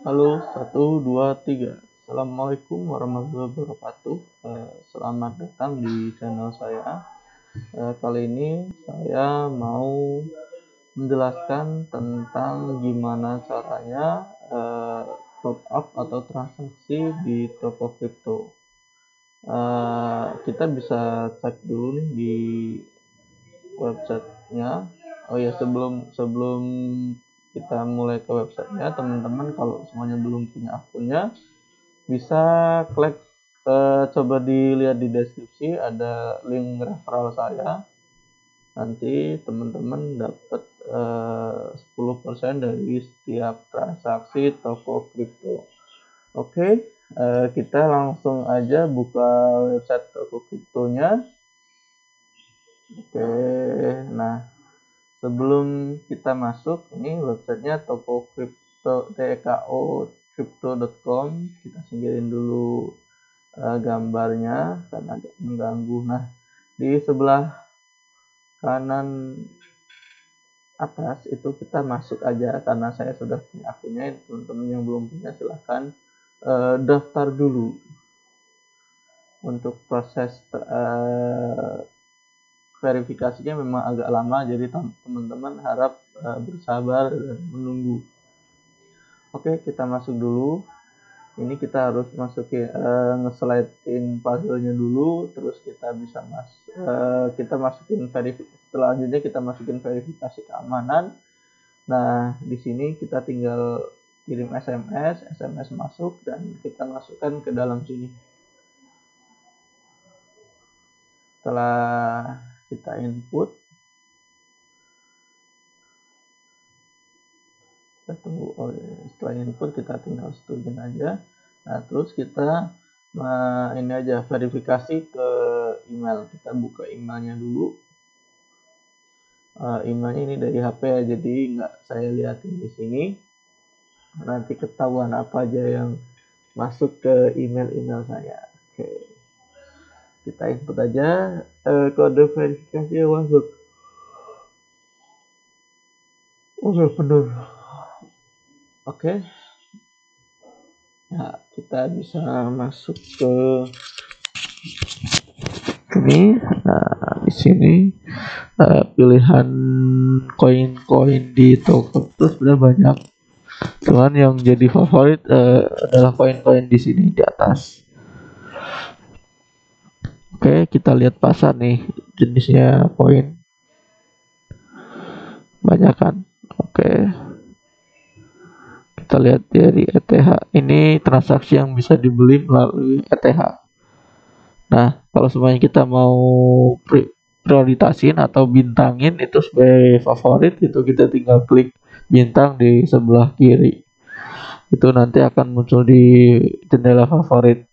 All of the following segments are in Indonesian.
Halo, satu, dua, tiga. Assalamualaikum warahmatullahi wabarakatuh. Eh, selamat datang di channel saya. Eh, kali ini saya mau menjelaskan tentang gimana caranya eh, top up atau transaksi di toko kripto. Eh, kita bisa cek dulu nih di websitenya. Oh ya sebelum sebelum kita mulai ke websitenya teman-teman. Kalau semuanya belum punya akunnya bisa klik uh, coba dilihat di deskripsi ada link referral saya. Nanti teman-teman dapat uh, 10% dari setiap transaksi toko kripto. Oke okay, uh, kita langsung aja buka website toko kriptonya. Oke nah sebelum kita masuk ini websitenya toko crypto tko crypto.com kita singkirin dulu uh, gambarnya karena agak mengganggu. Nah di sebelah kanan atas itu kita masuk aja karena saya sudah punya akunnya. Teman-teman yang belum punya silahkan uh, daftar dulu untuk proses uh, verifikasinya memang agak lama jadi teman-teman harap uh, bersabar dan menunggu. Oke kita masuk dulu. Ini kita harus masukin uh, ngeslidein puzzle-nya dulu terus kita bisa mas uh, kita masukin verifikasi selanjutnya kita masukin verifikasi keamanan. Nah di sini kita tinggal kirim SMS SMS masuk dan kita masukkan ke dalam sini. Setelah kita input. Kita tunggu oh, ya. setelah input kita tinggal setuju aja. Nah terus kita nah, ini aja verifikasi ke email. Kita buka emailnya dulu. Uh, emailnya ini dari HP ya jadi nggak saya lihatin di sini. Nanti ketahuan apa aja yang masuk ke email-email saya. Oke. okay kita input aja uh, kode verifikasi yang masuk. Oke benar. Oke. Ya kita bisa masuk ke ini. Nah di sini uh, pilihan koin-koin di toko itu sebenarnya banyak. Cuman yang jadi favorit uh, adalah koin-koin di sini di atas Oke, kita lihat pasar nih jenisnya poin. Banyak kan? Oke. Kita lihat dari ETH. Ini transaksi yang bisa dibeli melalui ETH. Nah, kalau semuanya kita mau prioritasin atau bintangin itu sebagai favorit itu kita tinggal klik bintang di sebelah kiri. Itu nanti akan muncul di jendela favorit.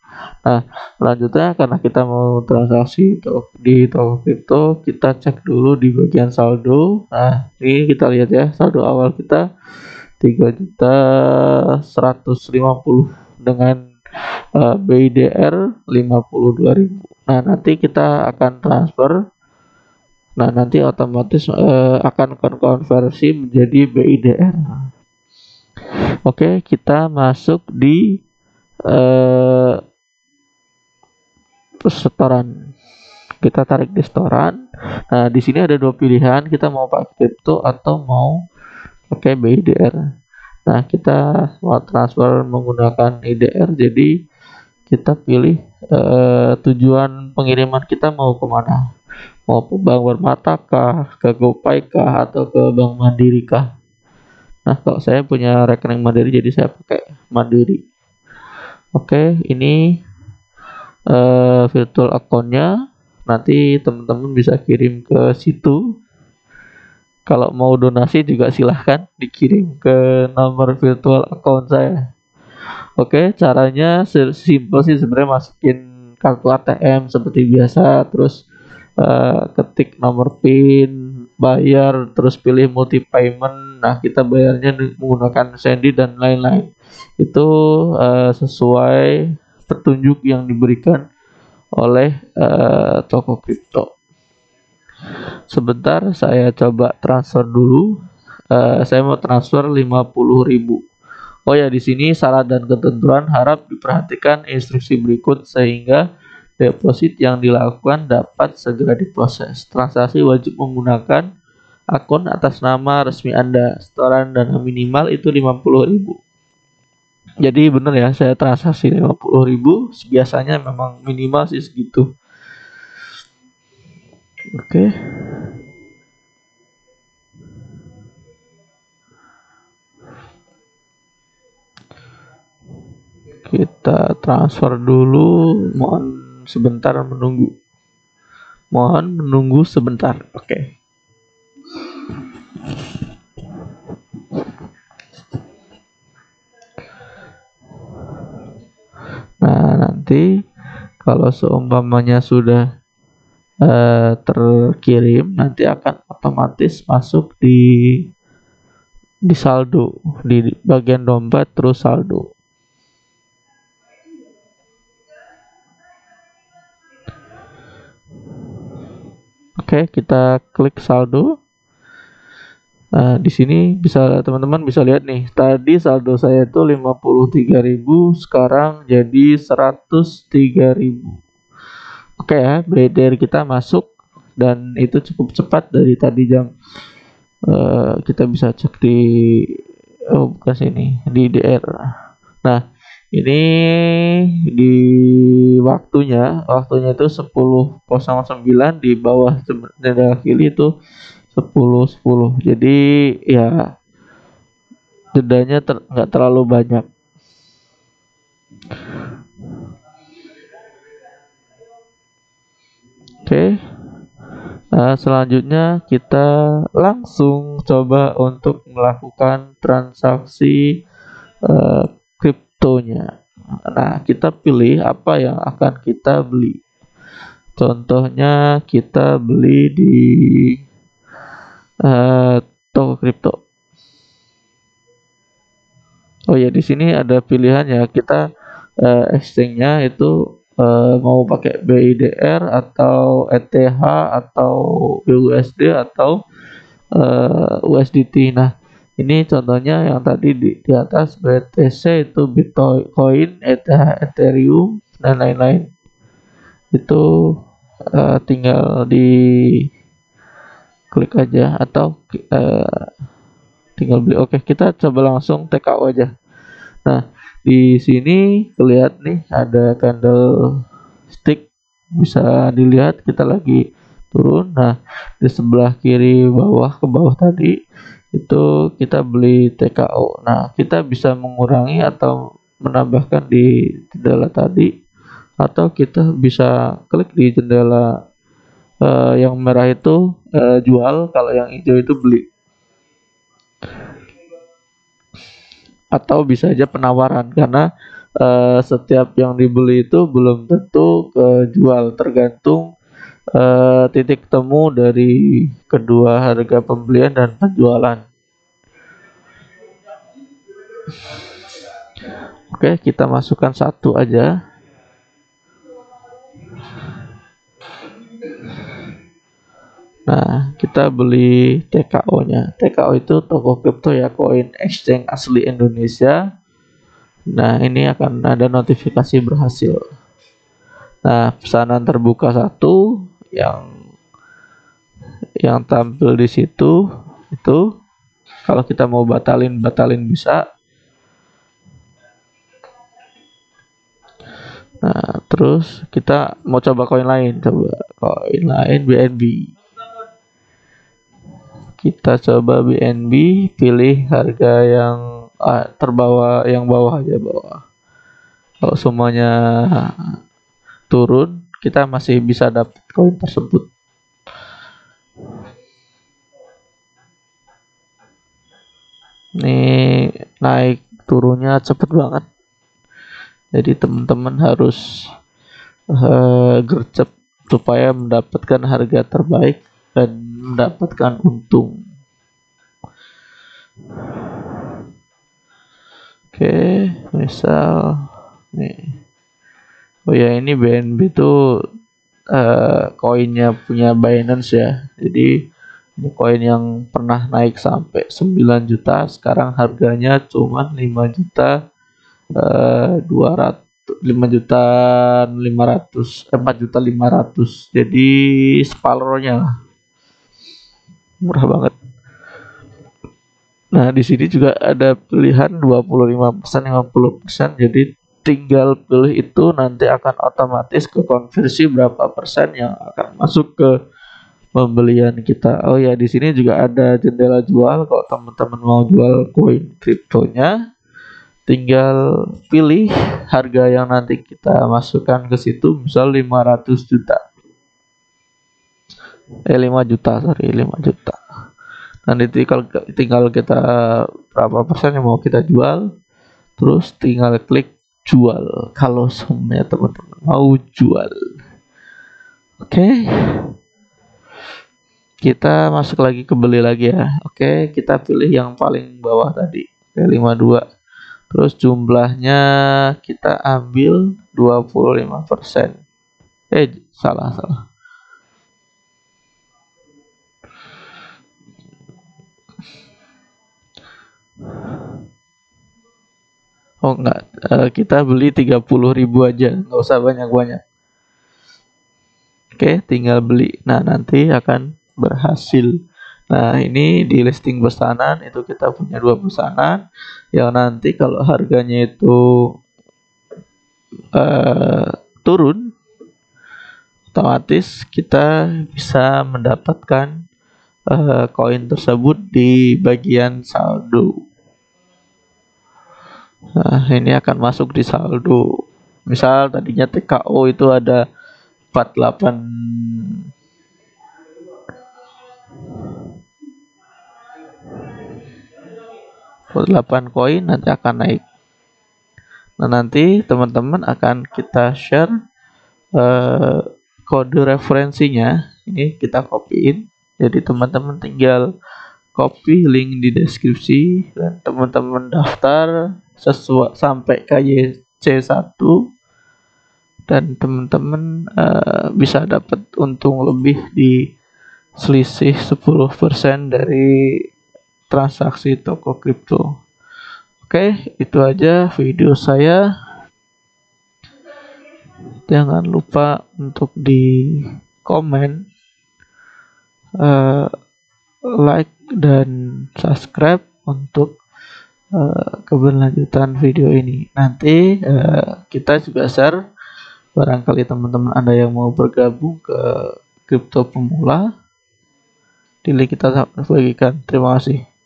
Nah, selanjutnya karena kita mau transaksi di toko kripto, kita cek dulu di bagian saldo. Nah, ini kita lihat ya, saldo awal kita 3 juta 150 dengan uh, BIDR 52.000. Nah, nanti kita akan transfer Nah, nanti otomatis uh, akan konversi menjadi BIDR. Oke, kita masuk di uh, setoran kita tarik di setoran nah di sini ada dua pilihan. Kita mau pakai crypto atau mau pakai BIDR nah kita mau transfer menggunakan IDR jadi kita pilih eh, tujuan pengiriman kita mau ke mana? Mau ke bank bermata kah? Ke GoPay kah? Atau ke bank mandiri kah? Nah kalau saya punya rekening mandiri jadi saya pakai mandiri. Oke ini uh, virtual accountnya nanti teman-teman bisa kirim ke situ. Kalau mau donasi juga silahkan dikirim ke nomor virtual account saya. Oke caranya simple sih sebenarnya masukin kartu ATM seperti biasa terus uh, ketik nomor PIN bayar terus pilih multi payment. Nah kita bayarnya menggunakan Sandy dan lain-lain. Itu uh, sesuai petunjuk yang diberikan oleh uh, toko kripto. Sebentar saya coba transfer dulu. Uh, saya mau transfer 50.000. Oh ya, di sini syarat dan ketentuan harap diperhatikan instruksi berikut sehingga deposit yang dilakukan dapat segera diproses. Transaksi wajib menggunakan akun atas nama resmi Anda. Setoran dana minimal itu 50.000. Jadi benar ya, saya transaksi 50.000, biasanya memang minimal sih segitu. Oke. Okay. kita transfer dulu mohon sebentar menunggu mohon menunggu sebentar oke okay. nah nanti kalau seumpamanya sudah uh, terkirim nanti akan otomatis masuk di di saldo di bagian dompet terus saldo Oke, kita klik saldo. Nah, di sini bisa teman-teman bisa lihat nih. Tadi saldo saya itu 53.000, sekarang jadi 103.000. Oke ya, BDR kita masuk dan itu cukup cepat dari tadi jam uh, kita bisa cek di oh bukan sini di DR. Nah, ini di waktunya waktunya itu 10.09 di bawah jendela kiri itu 10.10 10. jadi ya jedanya ter, nggak terlalu banyak oke nah, selanjutnya kita langsung coba untuk melakukan transaksi uh. Nah, kita pilih apa yang akan kita beli. Contohnya kita beli di uh, toko kripto. Oh ya, di sini ada pilihan ya. Kita uh, exchange-nya itu uh, mau pakai BIDR atau ETH atau USD atau uh, USDT. Nah, ini contohnya yang tadi di, di atas BTC itu Bitcoin, ETH, Ethereum dan lain-lain. Itu uh, tinggal di klik aja atau uh, tinggal beli. Oke, kita coba langsung TKO aja. Nah, di sini kelihatan nih ada candle stick bisa dilihat kita lagi turun. Nah, di sebelah kiri bawah ke bawah tadi itu kita beli TKO. Nah, kita bisa mengurangi atau menambahkan di jendela tadi atau kita bisa klik di jendela uh, yang merah itu uh, jual, kalau yang hijau itu beli. Atau bisa aja penawaran karena uh, setiap yang dibeli itu belum tentu kejual tergantung uh, titik temu dari kedua harga pembelian dan penjualan. Oke, kita masukkan satu aja. Nah, kita beli TKO-nya. TKO itu toko kripto ya, koin exchange asli Indonesia. Nah, ini akan ada notifikasi berhasil. Nah, pesanan terbuka satu, yang yang tampil di situ itu kalau kita mau batalin batalin bisa nah terus kita mau coba koin lain coba koin lain BNB kita coba BNB pilih harga yang ah, terbawa yang bawah aja bawah kalau semuanya turun kita masih bisa dapat koin tersebut. Ini naik turunnya cepet banget. Jadi teman-teman harus uh, gercep supaya mendapatkan harga terbaik dan mendapatkan untung. Oke, misal nih Oh ya ini BNB tuh uh, koinnya punya Binance ya. Jadi ini koin yang pernah naik sampai 9 juta sekarang harganya cuma 5 juta eh, 200 5 juta 500 eh, 4 juta 500 jadi separuhnya murah banget nah di sini juga ada pilihan 25% 50% jadi tinggal pilih itu nanti akan otomatis ke konversi berapa persen yang akan masuk ke pembelian kita. Oh ya, di sini juga ada jendela jual. Kalau teman-teman mau jual koin kriptonya, tinggal pilih harga yang nanti kita masukkan ke situ, misal 500 juta. Eh 5 juta, sorry, 5 juta. Nanti tinggal tinggal kita berapa persen yang mau kita jual, terus tinggal klik jual kalau semuanya teman-teman mau jual. Oke. Okay kita masuk lagi ke beli lagi ya oke kita pilih yang paling bawah tadi oke 52 terus jumlahnya kita ambil 25% eh salah salah Oh enggak, uh, kita beli 30.000 aja, nggak usah banyak-banyak. Oke, tinggal beli. Nah, nanti akan berhasil. Nah, ini di listing pesanan itu kita punya dua pesanan yang nanti kalau harganya itu uh, turun otomatis kita bisa mendapatkan uh, koin tersebut di bagian saldo. Nah, ini akan masuk di saldo. Misal tadinya TKO itu ada 48 8 koin nanti akan naik. Nah nanti teman-teman akan kita share uh, kode referensinya. Ini kita copyin. Jadi teman-teman tinggal copy link di deskripsi dan teman-teman daftar sesuai sampai KYC 1 dan teman-teman uh, bisa dapat untung lebih di selisih 10% dari transaksi toko kripto. Oke, itu aja video saya. Jangan lupa untuk di komen, uh, like dan subscribe untuk uh, keberlanjutan video ini. Nanti uh, kita juga share barangkali teman-teman Anda yang mau bergabung ke kripto pemula. Di link kita bagikan. Terima kasih.